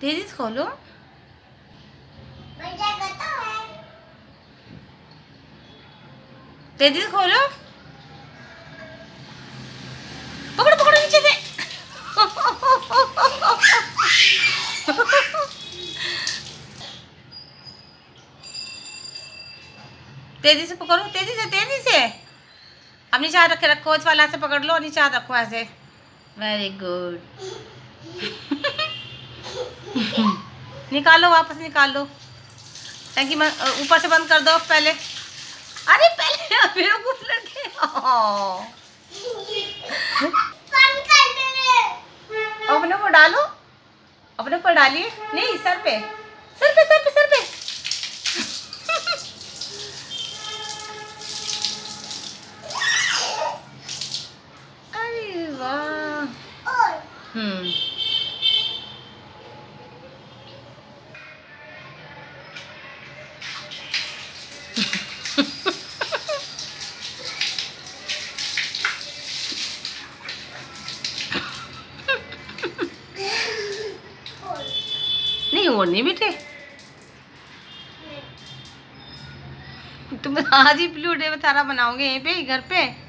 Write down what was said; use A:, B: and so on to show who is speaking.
A: तेज़ी से खोलो। तेज़ी से खोलो। पकड़ो पकड़ो नीचे से। तेज़ी से पकड़ो तेज़ी से तेज़ी से। अब नीचे हाथ रखे रखो इस वाला से पकड़ लो और नीचे हाथ रखो ऐसे। वेरी गुड निकालो वापस निकालो। टंकी ऊपर से बंद कर दो पहले। अरे पहले कुछ लगे अपने ऊपर डालो। अपने ऊपर डालिए। नहीं सर पे। सर पे सर पे सर पे। अरे वाह। हम्म। नहीं नहीं बेटे? तुम आज ही ब्लू डे में तारा बनाओगे यहीं पे, घर पे?